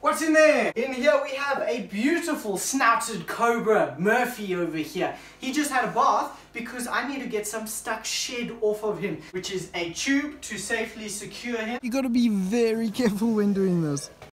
What's in there? In here we have a beautiful snouted cobra, Murphy over here. He just had a bath because I need to get some stuck shed off of him, which is a tube to safely secure him. You gotta be very careful when doing this.